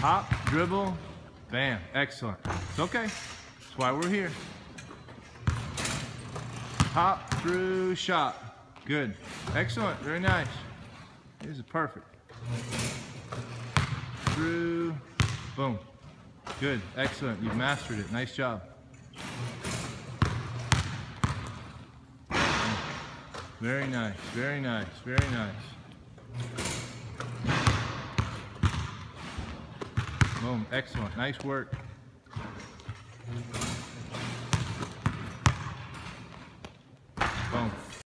Hop, dribble, bam. Excellent. It's okay. That's why we're here. Hop, through, shot. Good. Excellent. Very nice. This is perfect. Through, boom. Good. Excellent. You've mastered it. Nice job. Very nice. Very nice. Very nice. Boom, excellent, nice work. Boom.